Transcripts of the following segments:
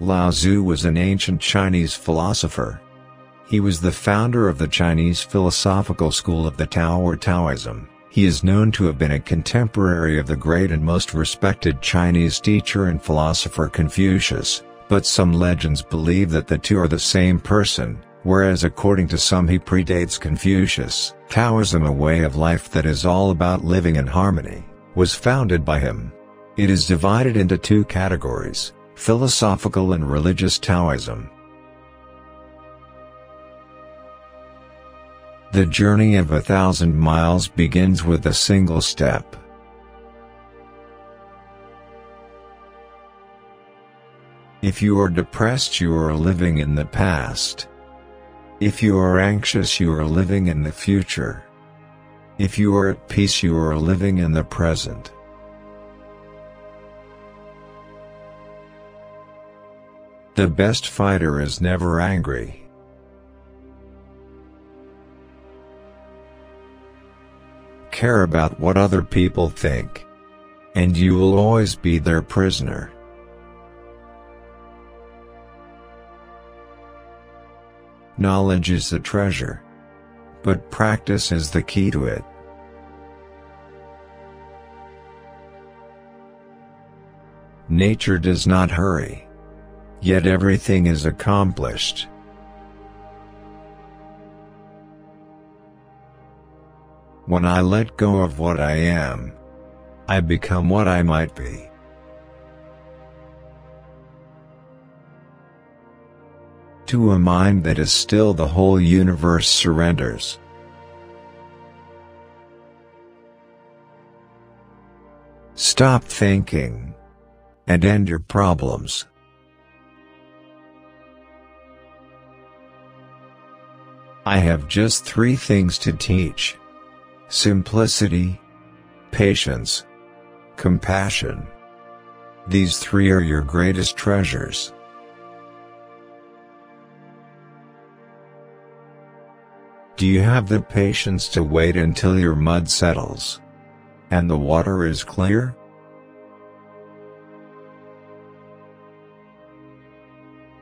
Lao Tzu was an ancient Chinese philosopher. He was the founder of the Chinese philosophical school of the Tao or Taoism. He is known to have been a contemporary of the great and most respected Chinese teacher and philosopher Confucius, but some legends believe that the two are the same person, whereas according to some he predates Confucius. Taoism a way of life that is all about living in harmony, was founded by him. It is divided into two categories, philosophical and religious Taoism. The journey of a thousand miles begins with a single step. If you are depressed you are living in the past. If you are anxious you are living in the future. If you are at peace you are living in the present. The best fighter is never angry. Care about what other people think. And you will always be their prisoner. Knowledge is the treasure. But practice is the key to it. Nature does not hurry. Yet everything is accomplished. When I let go of what I am, I become what I might be. To a mind that is still the whole universe surrenders. Stop thinking. And end your problems. I have just three things to teach. Simplicity, patience, compassion. These three are your greatest treasures. Do you have the patience to wait until your mud settles? And the water is clear?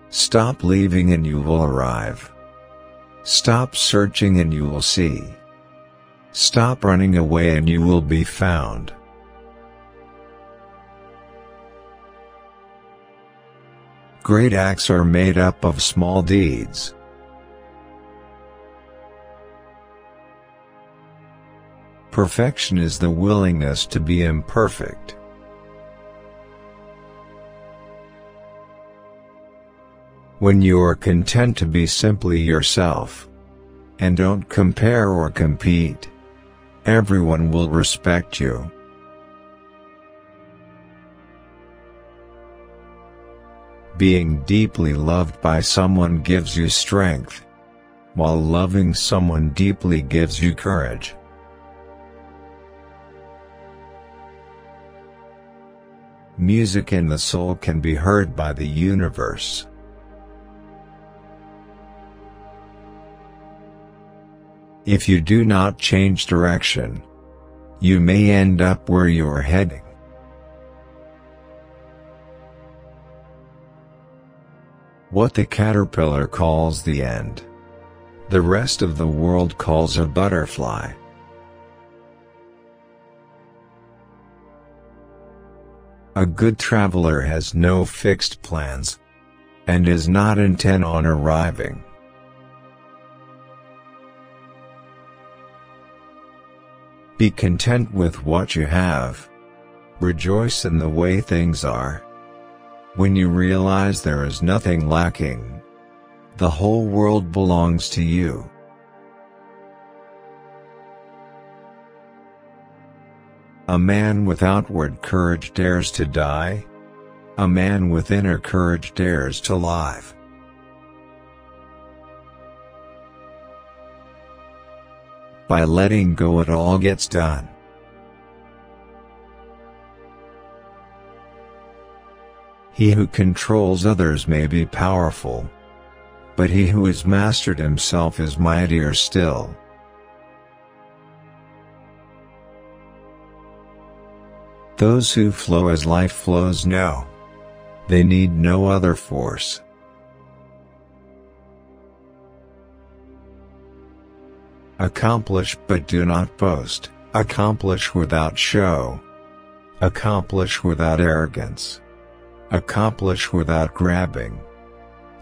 Stop leaving and you will arrive. Stop searching and you will see. Stop running away and you will be found. Great acts are made up of small deeds. Perfection is the willingness to be imperfect. When you are content to be simply yourself. And don't compare or compete. Everyone will respect you. Being deeply loved by someone gives you strength. While loving someone deeply gives you courage. Music in the soul can be heard by the universe. If you do not change direction, you may end up where you are heading. What the caterpillar calls the end, the rest of the world calls a butterfly. A good traveler has no fixed plans and is not intent on arriving. Be content with what you have. Rejoice in the way things are. When you realize there is nothing lacking, the whole world belongs to you. A man with outward courage dares to die. A man with inner courage dares to live. By letting go it all gets done. He who controls others may be powerful. But he who has mastered himself is mightier still. Those who flow as life flows know They need no other force. Accomplish but do not boast, accomplish without show. Accomplish without arrogance. Accomplish without grabbing.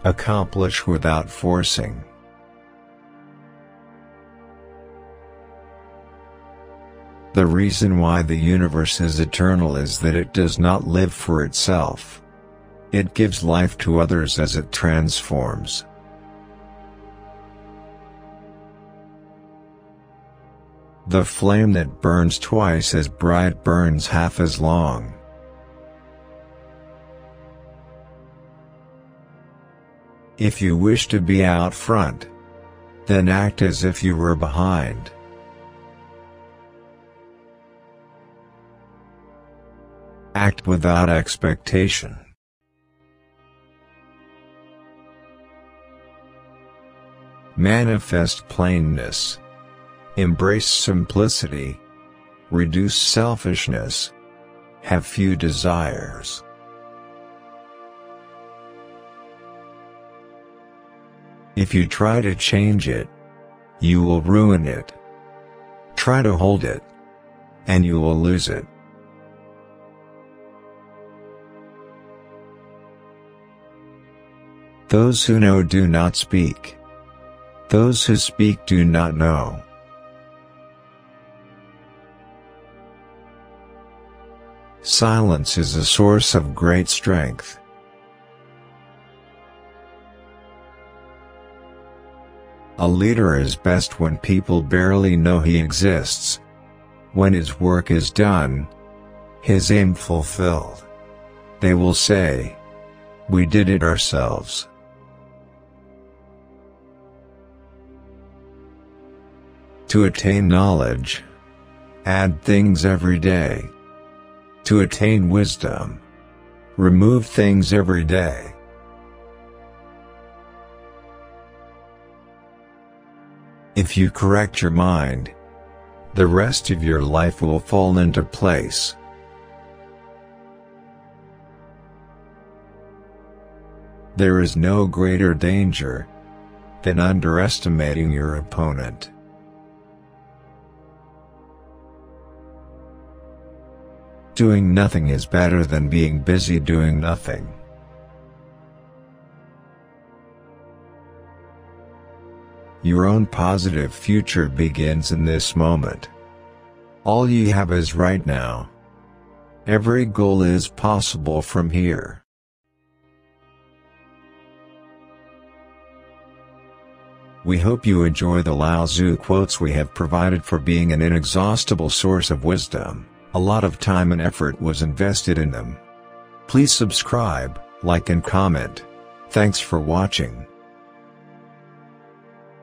Accomplish without forcing. The reason why the universe is eternal is that it does not live for itself. It gives life to others as it transforms. The flame that burns twice as bright burns half as long. If you wish to be out front, then act as if you were behind. Act without expectation. Manifest plainness. Embrace simplicity. Reduce selfishness. Have few desires. If you try to change it, you will ruin it. Try to hold it, and you will lose it. Those who know do not speak. Those who speak do not know. Silence is a source of great strength. A leader is best when people barely know he exists. When his work is done, his aim fulfilled. They will say, We did it ourselves. To attain knowledge, add things every day. To attain wisdom, remove things every day. If you correct your mind, the rest of your life will fall into place. There is no greater danger than underestimating your opponent. Doing nothing is better than being busy doing nothing. Your own positive future begins in this moment. All you have is right now. Every goal is possible from here. We hope you enjoy the Lao Tzu quotes we have provided for being an inexhaustible source of wisdom. A lot of time and effort was invested in them. Please subscribe, like and comment. Thanks for watching.